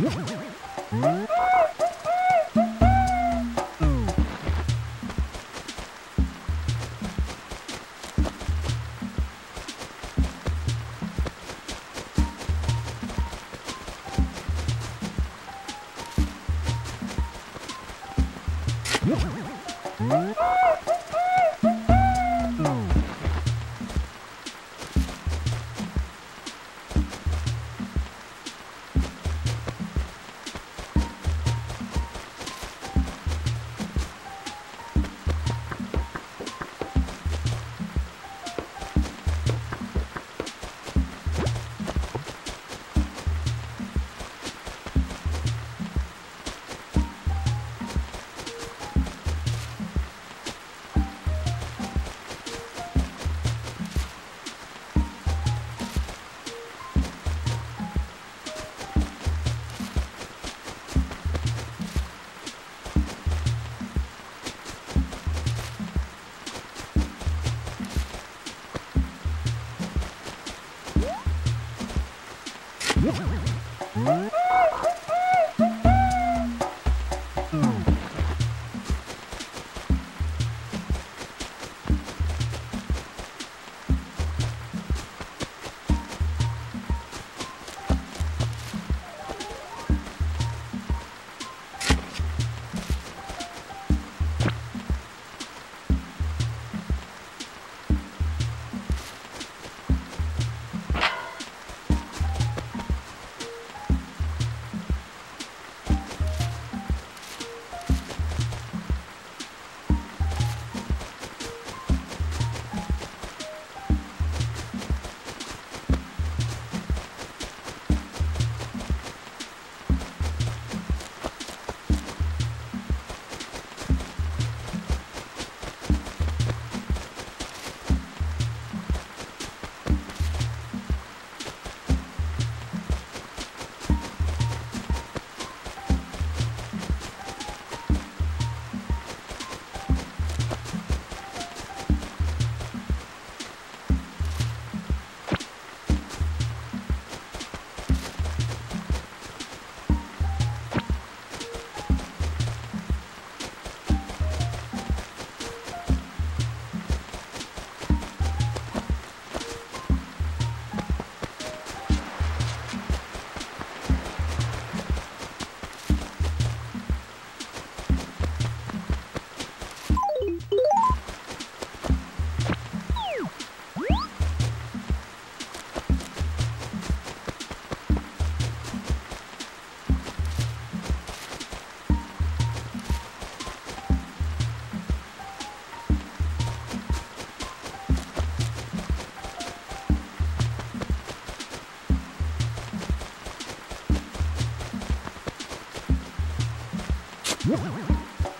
Mm-hmm.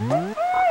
Música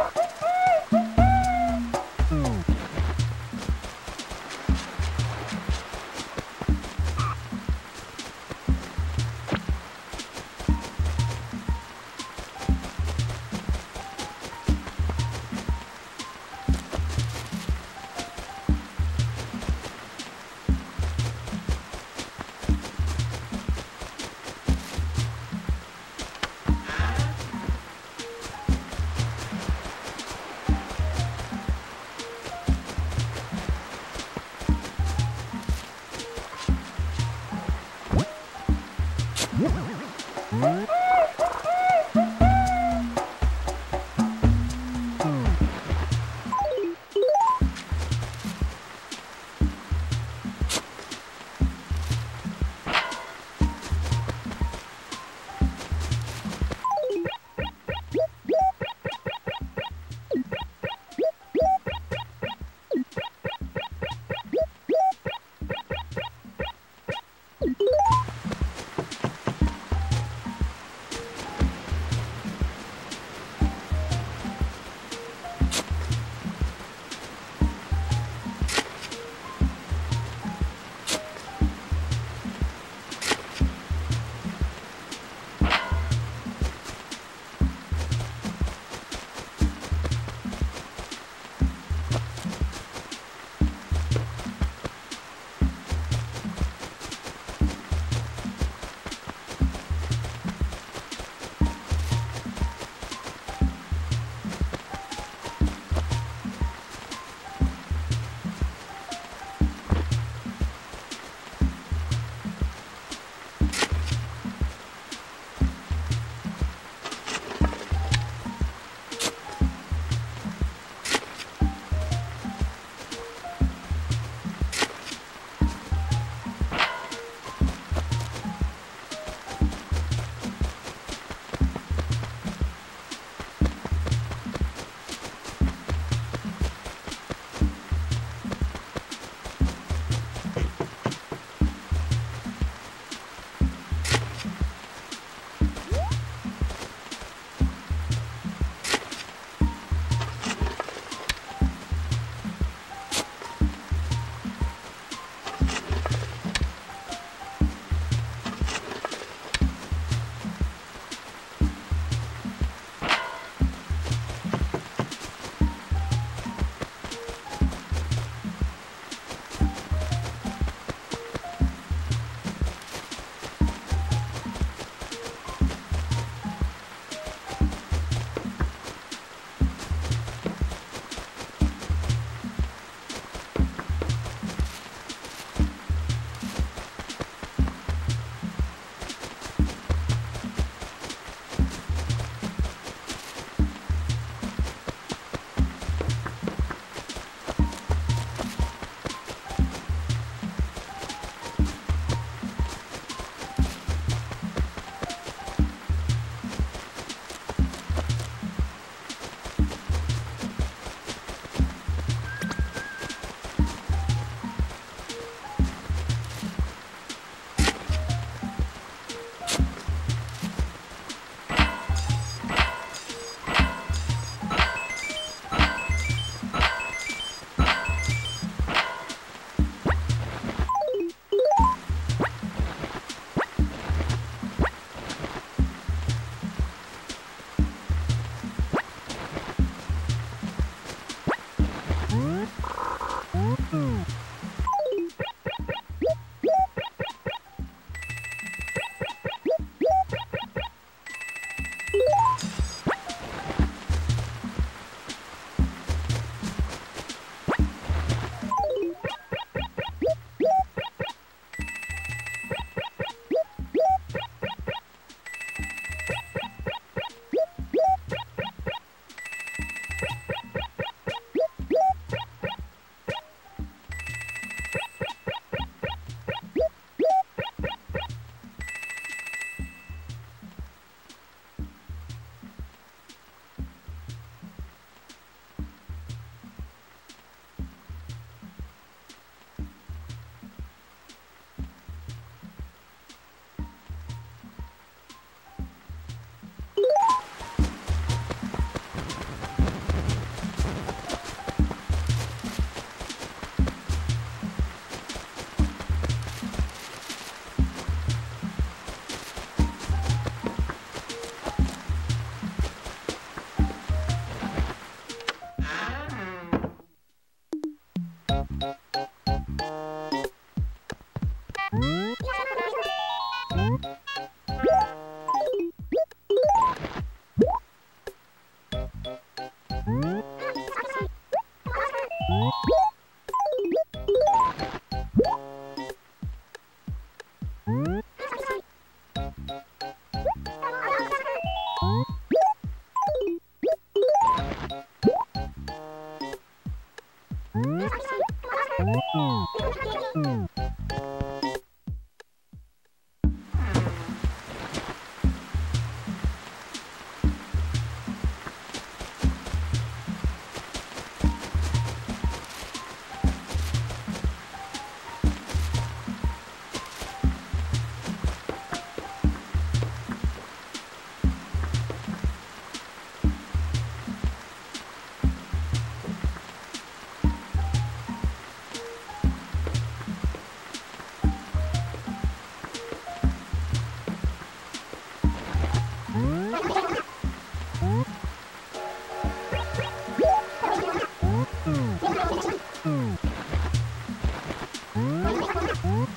Oh,